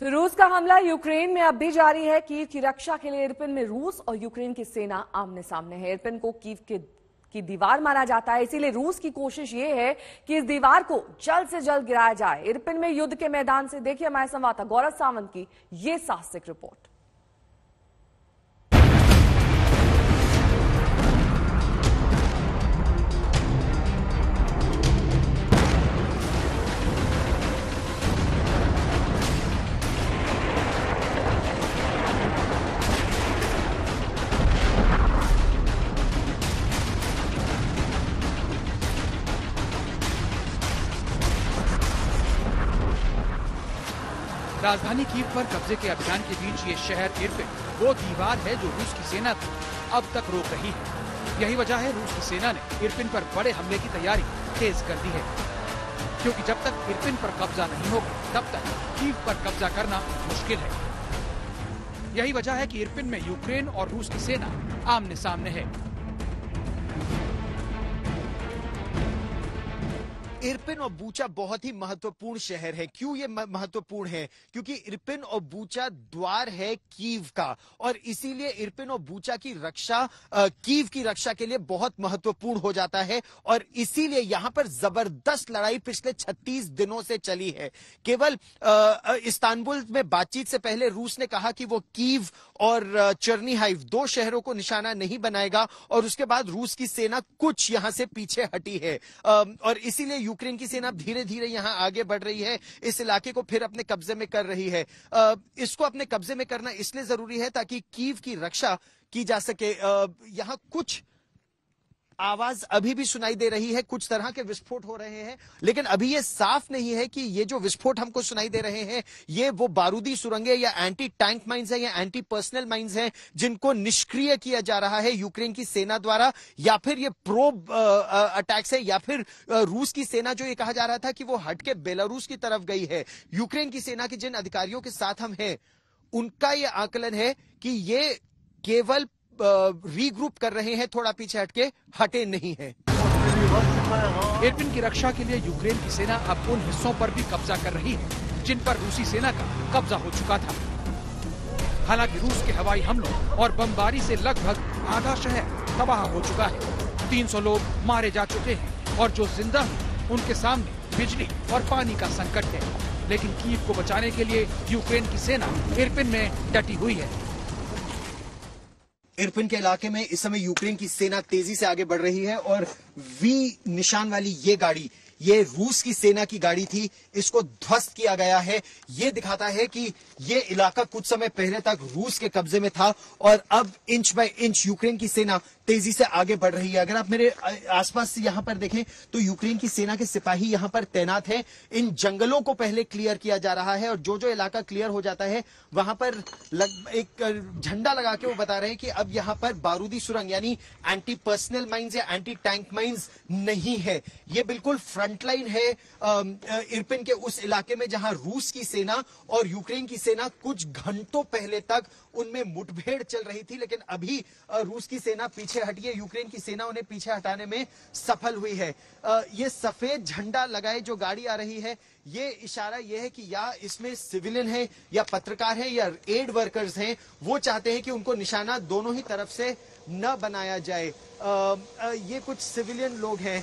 तो रूस का हमला यूक्रेन में अब भी जारी है। कीव की रक्षा के लिए इरपिन में रूस और यूक्रेन की सेना आमने सामने है। इरपिन को कीव के, की दीवार माना जाता है। इसीलिए रूस की कोशिश यह है कि इस दीवार को जल्द से जल्द गिराया जाए। इरपिन में युद्ध के मैदान से देखिए हमारे संवाददाता गौरव सावंत की ये साहसिक रिपोर्ट। राजधानी कीव पर कब्जे के अभियान के बीच ये शहर इरपिन वो दीवार है जो रूस की सेना को अब तक रोक रही है। यही वजह है रूस की सेना ने इरपिन पर बड़े हमले की तैयारी तेज कर दी है। क्योंकि जब तक इरपिन पर कब्जा नहीं होगा, तब तक कीव पर कब्जा करना मुश्किल है। यही वजह है कि इरपिन में यूक्रेन और रूस की सेना आमने सामने है। इरपिन और बूचा बहुत ही महत्वपूर्ण शहर है। क्यों ये महत्वपूर्ण है? क्योंकि इरपिन और बूचा द्वार है कीव का और इसीलिए इरपिन और बूचा की रक्षा आ, कीव की रक्षा के लिए बहुत महत्वपूर्ण हो जाता है और इसीलिए यहाँ पर ज़बरदस्त लड़ाई पिछले 36 दिनों से चली है। केवल इस्तांबुल में बातचीत से पहले रूस ने कहा कि वो कीव और चरनी हाइव दो शहरों को निशाना नहीं बनाएगा और उसके बाद रूस की सेना कुछ यहाँ से पीछे हटी है। और इसीलिए यूक्रेन की सेना धीरे धीरे यहाँ आगे बढ़ रही है, इस इलाके को फिर अपने कब्जे में कर रही है। इसको अपने कब्जे में करना इसलिए ज़रूरी है ताकि कीव की रक्षा की जा सके। यहाँ कुछ आवाज़ अभी भी सुनाई दे रही है, कुछ तरह के विस्फोट हो रहे हैं, लेकिन अभी ये साफ़ नहीं है कि ये जो विस्फोट हमको सुनाई दे रहे हैं, ये वो बारूदी सुरंगे या एंटी टैंक माइंस है या एंटी पर्सनल माइंस हैं, जिनको निष्क्रिय किया जा रहा है यूक्रेन की सेना द्वारा, या फिर ये प्रो अटैक्स है, या फिर रूस की सेना जो ये कहा जा रहा था कि वो हटके बेलारूस की तरफ़ गई है। यूक्रेन की सेना के जिन अधिकारियों के साथ हम हैं, उनका ये आकलन है कि ये केवल रीग्रुप कर रहे हैं, थोड़ा पीछे हटके हटे नहीं है। एरपिन की रक्षा के लिए यूक्रेन की सेना अब उन हिस्सों पर भी कब्जा कर रही है, जिन पर रूसी सेना का कब्जा हो चुका था। हालाँकि रूस के हवाई हमलों और बमबारी से लगभग आधा शहर तबाह हो चुका है। 300 लोग मारे जा चुके हैं और जो ज़िंदा हैं, उनके सामने बिजली और पानी का संकट है। लेकिन कीव को बचाने के लिए यूक्रेन की सेना इरपिन में डटी हुई है। इरपिन के इलाके में इस समय यूक्रेन की सेना तेज़ी से आगे बढ़ रही है और वी निशान वाली ये गाड़ी, ये रूस की सेना की गाड़ी थी, इसको ध्वस्त किया गया है। ये दिखाता है कि ये इलाका कुछ समय पहले तक रूस के कब्जे में था और अब इंच बाय इंच यूक्रेन की सेना तेज़ी से आगे बढ़ रही है। अगर आप मेरे आसपास यहाँ पर देखें तो यूक्रेन की सेना के सिपाही यहाँ पर तैनात हैं। इन जंगलों को पहले क्लियर किया जा रहा है और जो जो इलाका क्लियर हो जाता है वहाँ पर लग, एक झंडा लगा के वो बता रहे हैं कि अब यहाँ पर बारूदी सुरंग यानी एंटी पर्सनल माइंस या एंटी टैंक माइंस नहीं है। ये बिल्कुल फ्रंटलाइन है इरपिन के उस इलाके में जहाँ रूस की सेना और यूक्रेन की सेना कुछ घंटों पहले तक उनमें मुठभेड़ चल रही थी लेकिन अभी रूस की सेना पीछे पीछे हटी है यूक्रेन की सेना उन्हें पीछे हटाने में सफल हुई है। ये सफ़ेद झंडा लगाए जो गाड़ी आ रही है ये इशारा ये है कि या इसमें सिविलियन है या पत्रकार है या एड वर्कर्स हैं वो चाहते हैं कि उनको निशाना दोनों ही तरफ़ से न बनाया जाए। आ, आ, ये कुछ सिविलियन लोग हैं